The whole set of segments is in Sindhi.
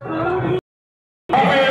Oh.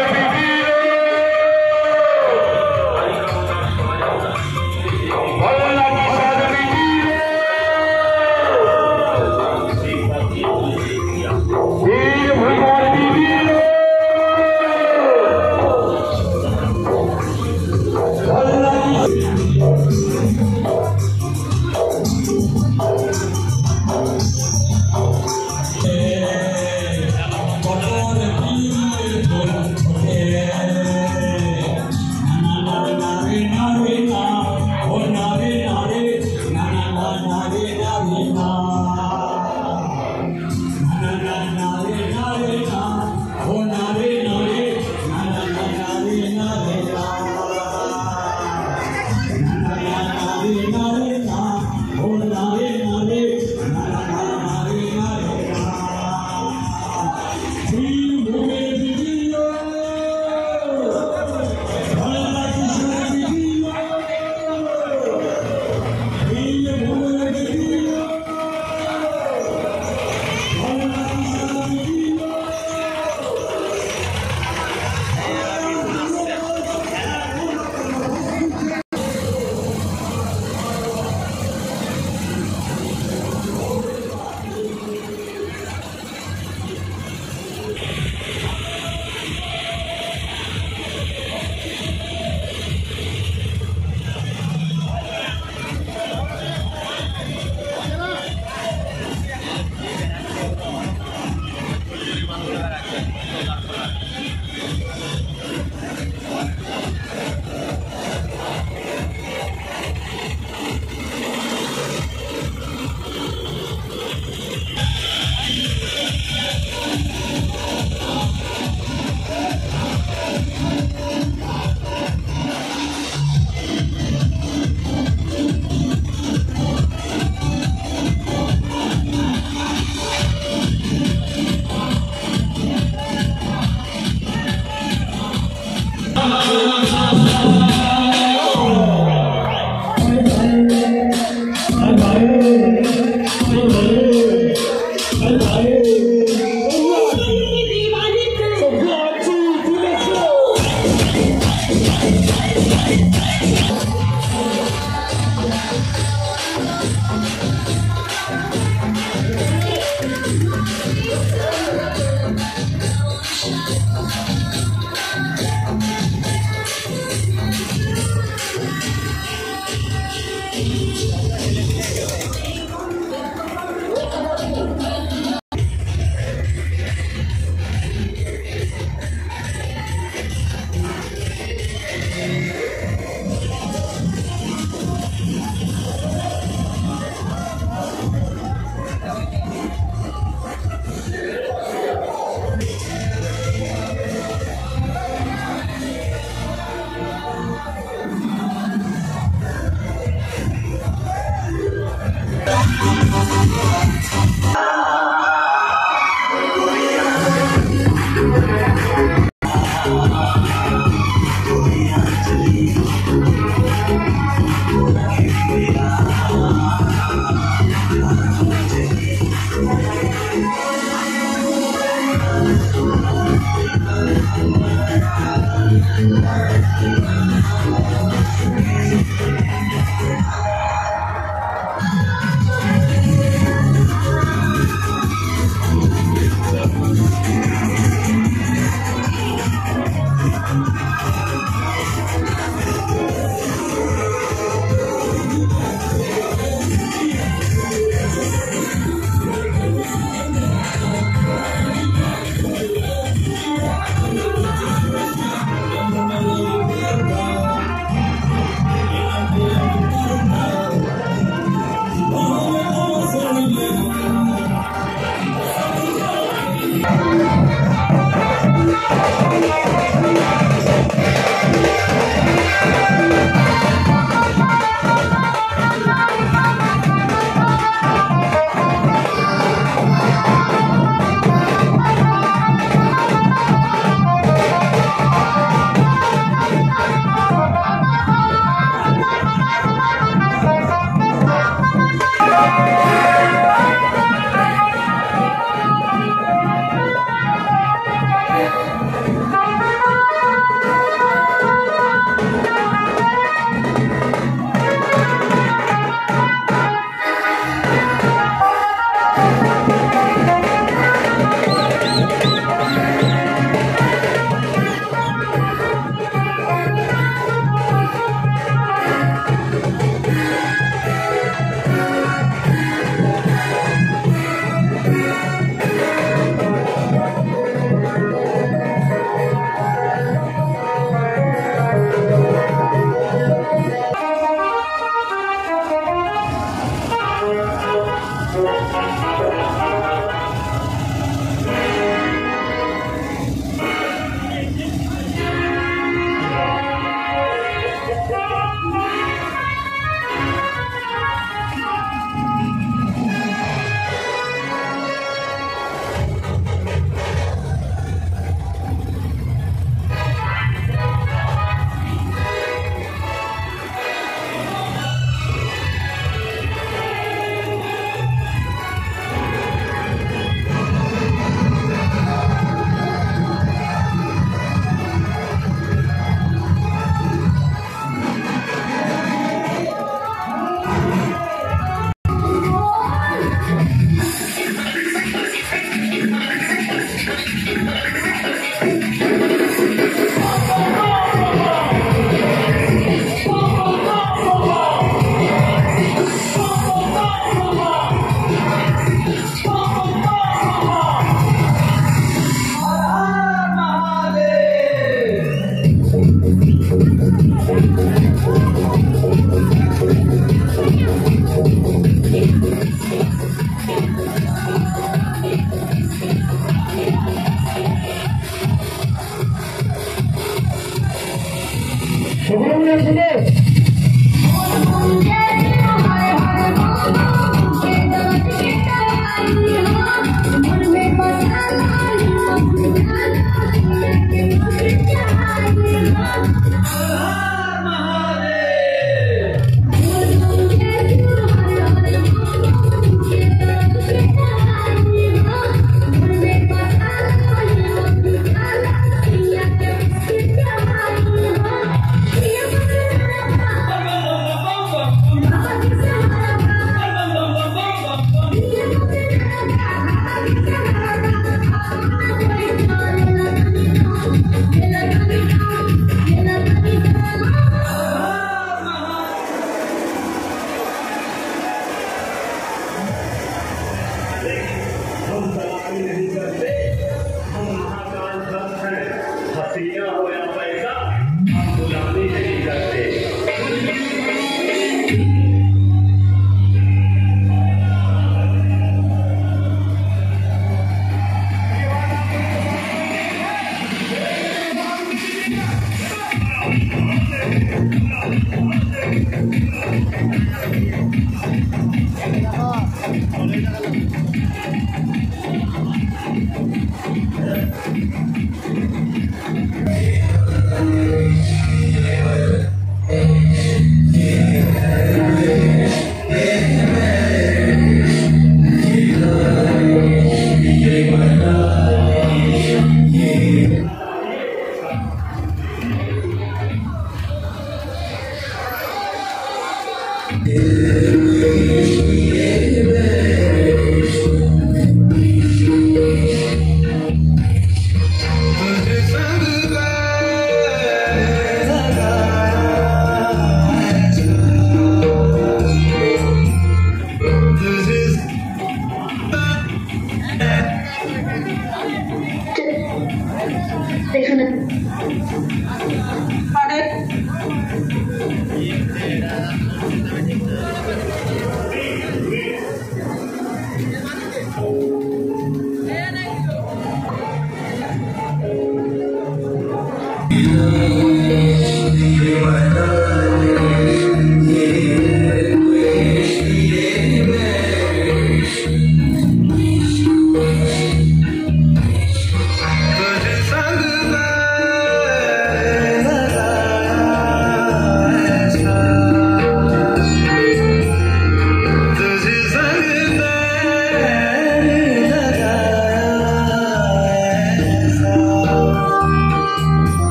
you.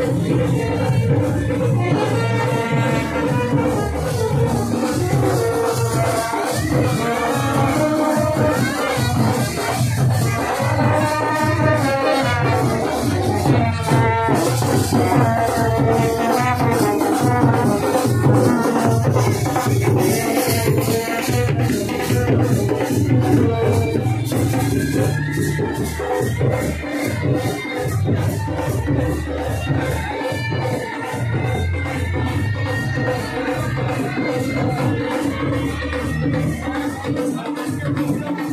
Thank you. I'm just here, I'm